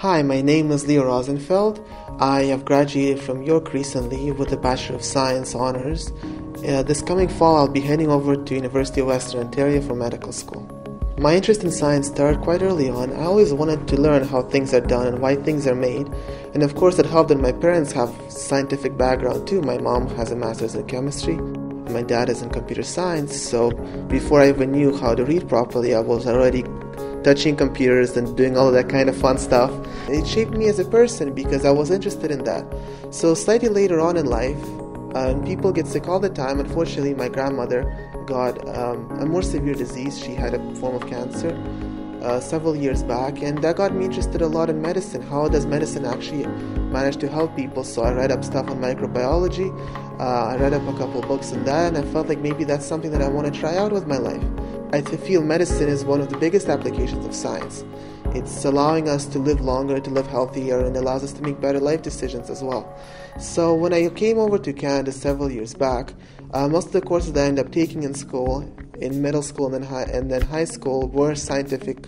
Hi, my name is Leo Rosenfeld. I have graduated from York recently with a Bachelor of Science honors. Uh, this coming fall, I'll be heading over to University of Western Ontario for medical school. My interest in science started quite early on. I always wanted to learn how things are done and why things are made. And of course, it helped that my parents have scientific background too. My mom has a master's in chemistry. My dad is in computer science, so before I even knew how to read properly, I was already touching computers and doing all that kind of fun stuff. It shaped me as a person because I was interested in that. So, slightly later on in life, uh, people get sick all the time. Unfortunately, my grandmother got um, a more severe disease. She had a form of cancer uh, several years back, and that got me interested a lot in medicine. How does medicine actually manage to help people? So I read up stuff on microbiology. Uh, I read up a couple books on that, and I felt like maybe that's something that I want to try out with my life. I feel medicine is one of the biggest applications of science. It's allowing us to live longer, to live healthier, and allows us to make better life decisions as well. So, when I came over to Canada several years back, uh, most of the courses that I ended up taking in school, in middle school and then high, and then high school, were scientific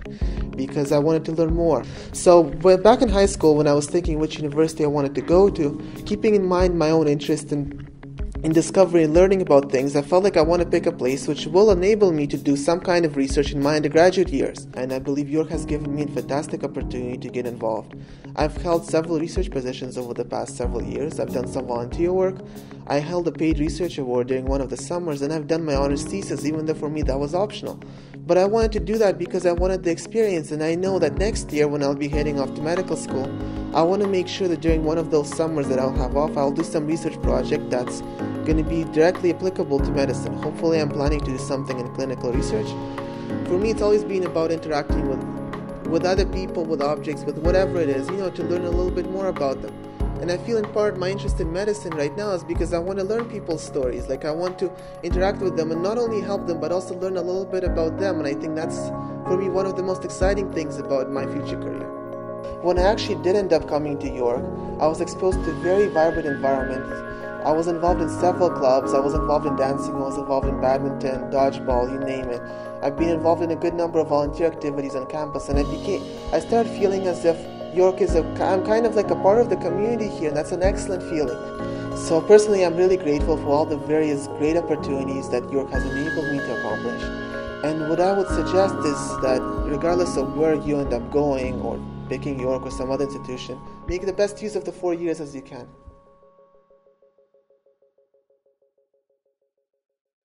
because I wanted to learn more. So, back in high school, when I was thinking which university I wanted to go to, keeping in mind my own interest in in discovering and learning about things, I felt like I want to pick a place which will enable me to do some kind of research in my undergraduate years, and I believe York has given me a fantastic opportunity to get involved. I've held several research positions over the past several years. I've done some volunteer work. I held a paid research award during one of the summers, and I've done my honors thesis, even though for me that was optional. But I wanted to do that because I wanted the experience, and I know that next year when I'll be heading off to medical school, I want to make sure that during one of those summers that I'll have off, I'll do some research project that's going to be directly applicable to medicine. Hopefully, I'm planning to do something in clinical research. For me, it's always been about interacting with with other people, with objects, with whatever it is, you know, to learn a little bit more about them. And I feel in part my interest in medicine right now is because I want to learn people's stories. Like I want to interact with them and not only help them, but also learn a little bit about them. And I think that's for me one of the most exciting things about my future career. When I actually did end up coming to York, I was exposed to very vibrant environment I was involved in several clubs. I was involved in dancing. I was involved in badminton, dodgeball, you name it. I've been involved in a good number of volunteer activities on campus, and I became. I started feeling as if York is a. I'm kind of like a part of the community here, and that's an excellent feeling. So personally, I'm really grateful for all the various great opportunities that York has enabled me to accomplish. And what I would suggest is that regardless of where you end up going or picking York or some other institution, make the best use of the four years as you can.